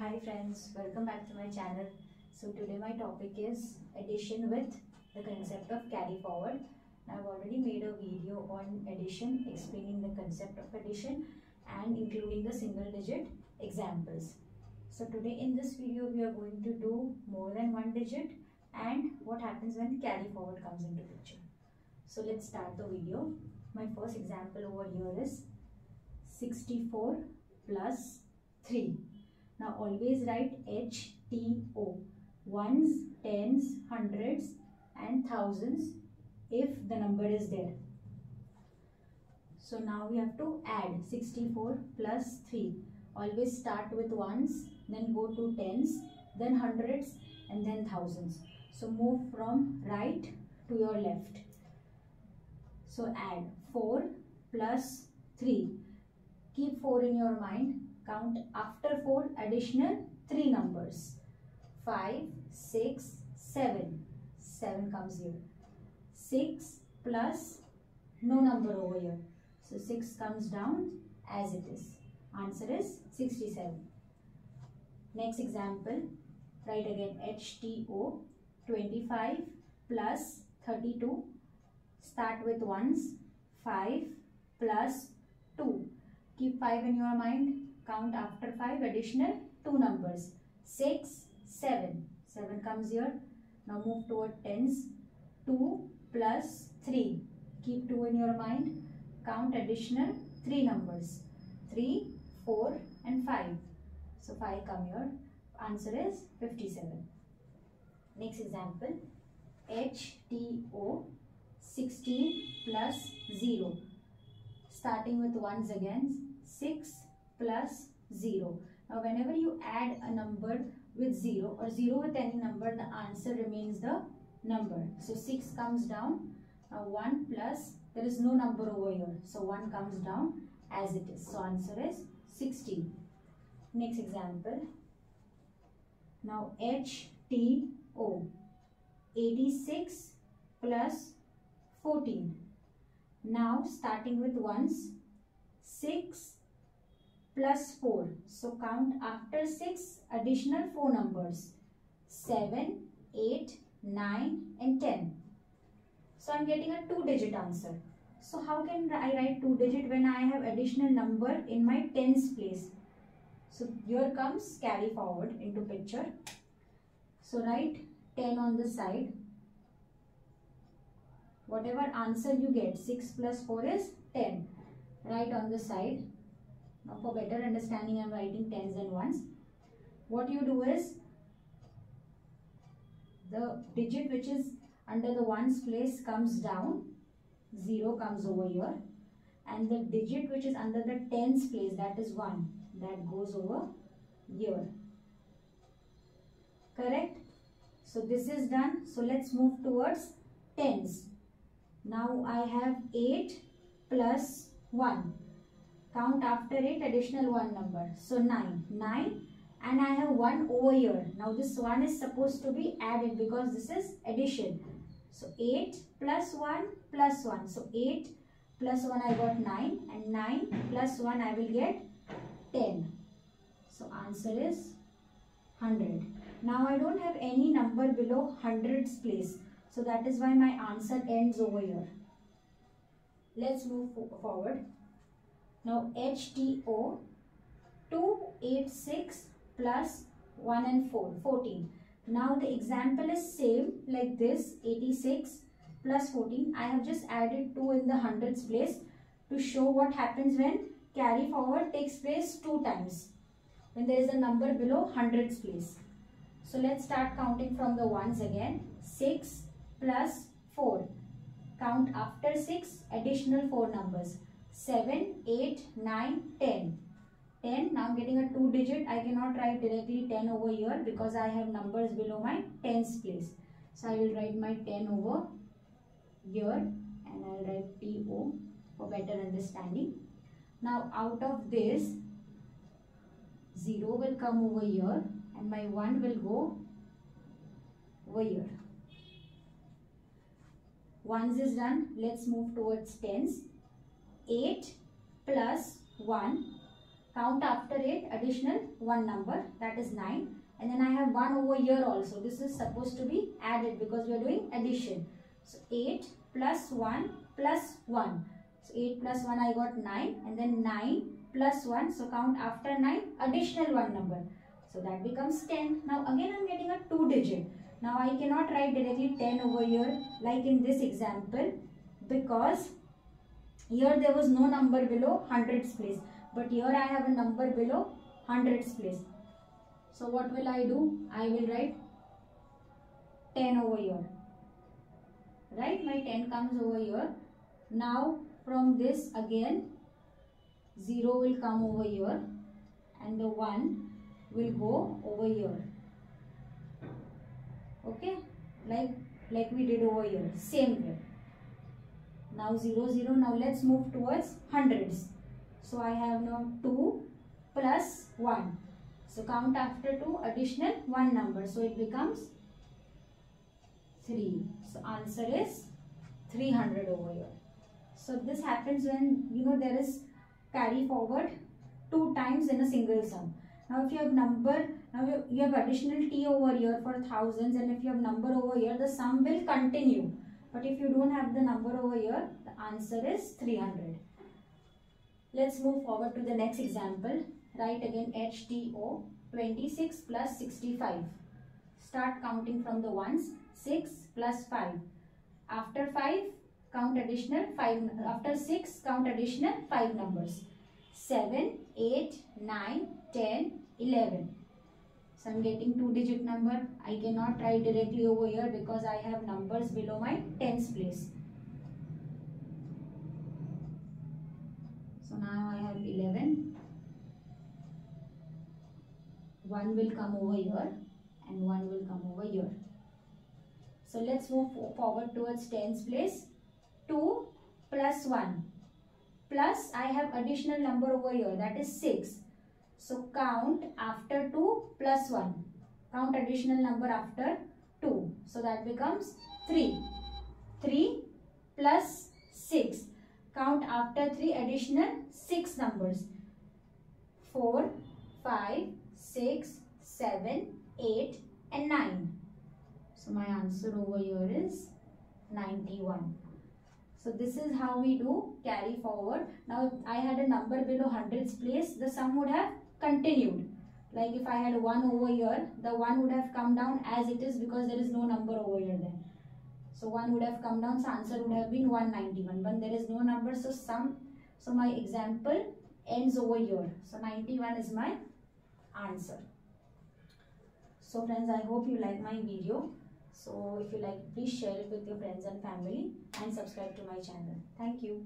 Hi friends, welcome back to my channel. So today my topic is addition with the concept of carry forward. I've already made a video on addition explaining the concept of addition and including the single digit examples. So today in this video we are going to do more than one digit and what happens when carry forward comes into picture. So let's start the video. My first example over here is 64 plus 3. Now always write H T O. Ones, tens, hundreds and thousands if the number is there. So now we have to add 64 plus 3. Always start with ones, then go to tens, then hundreds and then thousands. So move from right to your left. So add 4 plus 3. Keep 4 in your mind count after 4 additional 3 numbers. 5 6 7 7 comes here. 6 plus no number over here. So 6 comes down as it is. Answer is 67 next example. Write again. HTO 25 plus 32 start with ones. 5 plus 2 keep 5 in your mind count after 5 additional 2 numbers. 6 7 7 comes here. Now move toward tens. 2 plus 3 keep 2 in your mind. Count additional 3 numbers. 3 4 and 5 so 5 come here. Answer is 57 next example. H T O 16 plus 0 starting with ones again. 6 plus 0. Now whenever you add a number with 0 or 0 with any number, the answer remains the number. So 6 comes down. Now 1 plus, there is no number over here. So 1 comes down as it is. So answer is 16. Next example. Now H, T, O. 86 plus 14. Now starting with ones, 6 plus 4. So count after 6 additional 4 numbers. 7, 8, 9 and 10. So I'm getting a 2 digit answer. So how can I write 2 digit when I have additional number in my tens place? So here comes carry forward into picture. So write 10 on the side. Whatever answer you get 6 plus 4 is 10. Write on the side now for better understanding, I am writing tens and ones. What you do is, the digit which is under the ones place comes down, 0 comes over here. And the digit which is under the tens place, that is 1, that goes over here. Correct? So this is done. So let's move towards tens. Now I have 8 plus 1 count after it additional one number. So 9 9 and I have 1 over here. Now this 1 is supposed to be added because this is addition. So 8 plus 1 plus 1 so 8 plus 1 I got 9 and 9 plus 1 I will get 10 so answer is 100 now I don't have any number below hundreds place so that is why my answer ends over here. Let's move forward now HTO 286 plus 1 and 4, 14. Now the example is same like this 86 plus 14. I have just added 2 in the hundreds place to show what happens when carry forward takes place two times. When there is a number below hundreds place. So let's start counting from the ones again. 6 plus 4. Count after 6 additional 4 numbers. 7, 8, 9, 10. 10. Now I'm getting a 2 digit. I cannot write directly 10 over here because I have numbers below my tens place. So I will write my 10 over here and I will write TO for better understanding. Now out of this 0 will come over here and my 1 will go over here. Ones is done. Let's move towards tens. 8 plus 1 count after 8 additional one number that is 9 and then I have 1 over here also. This is supposed to be added because we are doing addition. So 8 plus 1 plus 1 so 8 plus 1 I got 9 and then 9 plus 1 so count after 9 additional one number. So that becomes 10 now again I'm getting a 2 digit. Now I cannot write directly 10 over here like in this example because here there was no number below hundreds place but here I have a number below hundreds place. So what will I do? I will write 10 over here. Right? My 10 comes over here. Now from this again 0 will come over here and the 1 will go over here. Okay? Like, like we did over here. Same way. Now 0, 0. Now let's move towards hundreds. So I have now 2 plus 1. So count after 2 additional 1 number. So it becomes 3. So answer is 300 over here. So this happens when you know there is carry forward 2 times in a single sum. Now if you have number, now you have additional t over here for thousands and if you have number over here, the sum will continue. But if you don't have the number over here, the answer is 300. Let's move forward to the next example. Write again HTO 26 plus 65. Start counting from the ones 6 plus 5. After 5 count additional 5. After 6 count additional 5 numbers. 7, 8, 9, 10, 11. So I'm getting 2 digit number. I cannot write directly over here because I have numbers below my tens place. So now I have 11. 1 will come over here and 1 will come over here. So let's move forward towards tens place. 2 plus 1 plus I have additional number over here that is 6. So count after 2 plus 1. Count additional number after 2. So that becomes 3. 3 plus 6 count after 3 additional 6 numbers 4 5 6 7 8 and 9 so my answer over here is 91 so this is how we do carry forward now i had a number below hundreds place the sum would have continued like if i had 1 over here the 1 would have come down as it is because there is no number over here then so 1 would have come down, so answer would have been 191. But there is no number, so sum. So my example ends over here. So 91 is my answer. So friends, I hope you like my video. So if you like, please share it with your friends and family and subscribe to my channel. Thank you.